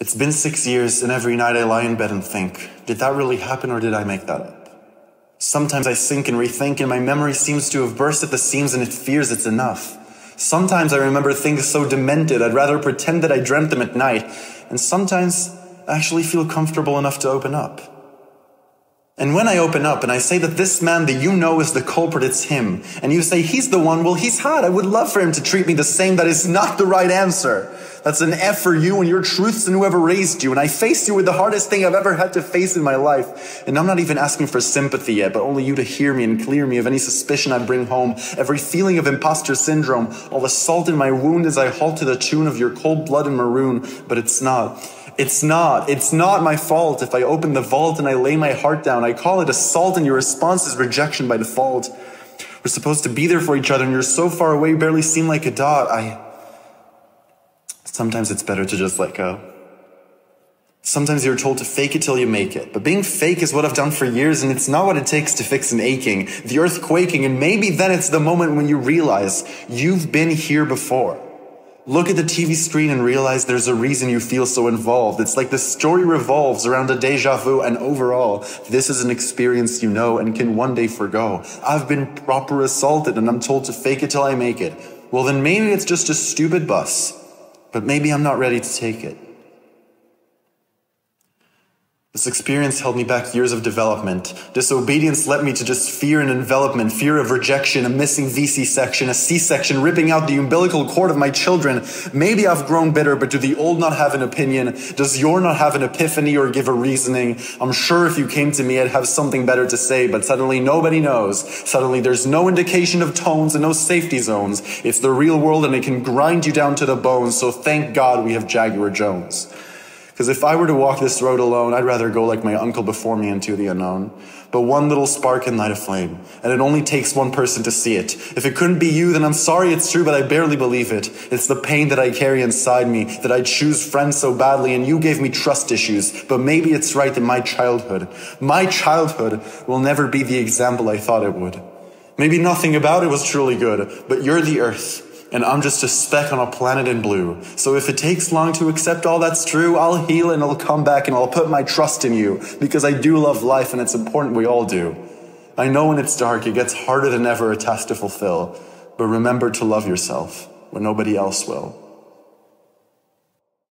It's been six years, and every night I lie in bed and think, did that really happen or did I make that up? Sometimes I sink and rethink, and my memory seems to have burst at the seams and it fears it's enough. Sometimes I remember things so demented, I'd rather pretend that I dreamt them at night, and sometimes I actually feel comfortable enough to open up. And when I open up and I say that this man that you know is the culprit, it's him, and you say he's the one, well, he's hot. I would love for him to treat me the same. That is not the right answer. That's an F for you and your truths and whoever raised you. And I face you with the hardest thing I've ever had to face in my life. And I'm not even asking for sympathy yet, but only you to hear me and clear me of any suspicion I bring home, every feeling of imposter syndrome, all the salt in my wound as I halt to the tune of your cold blood and maroon. But it's not. It's not. It's not my fault if I open the vault and I lay my heart down. I call it assault and your response is rejection by default. We're supposed to be there for each other and you're so far away, you barely seem like a dot. I. Sometimes it's better to just let go. Sometimes you're told to fake it till you make it. But being fake is what I've done for years and it's not what it takes to fix an aching, the earth quaking, and maybe then it's the moment when you realize you've been here before. Look at the TV screen and realize there's a reason you feel so involved. It's like the story revolves around a deja vu and overall, this is an experience you know and can one day forego. I've been proper assaulted and I'm told to fake it till I make it. Well, then maybe it's just a stupid bus, but maybe I'm not ready to take it. This experience held me back years of development. Disobedience led me to just fear and envelopment, fear of rejection, a missing VC section, a C section, ripping out the umbilical cord of my children. Maybe I've grown bitter, but do the old not have an opinion? Does your not have an epiphany or give a reasoning? I'm sure if you came to me, I'd have something better to say, but suddenly nobody knows. Suddenly there's no indication of tones and no safety zones. It's the real world and it can grind you down to the bones, so thank God we have Jaguar Jones. Because if I were to walk this road alone, I'd rather go like my uncle before me into the unknown. But one little spark can light a flame, and it only takes one person to see it. If it couldn't be you, then I'm sorry it's true, but I barely believe it. It's the pain that I carry inside me, that I choose friends so badly, and you gave me trust issues. But maybe it's right that my childhood, my childhood will never be the example I thought it would. Maybe nothing about it was truly good, but you're the earth and I'm just a speck on a planet in blue. So if it takes long to accept all that's true, I'll heal and I'll come back and I'll put my trust in you because I do love life and it's important we all do. I know when it's dark, it gets harder than ever a task to fulfill, but remember to love yourself when nobody else will.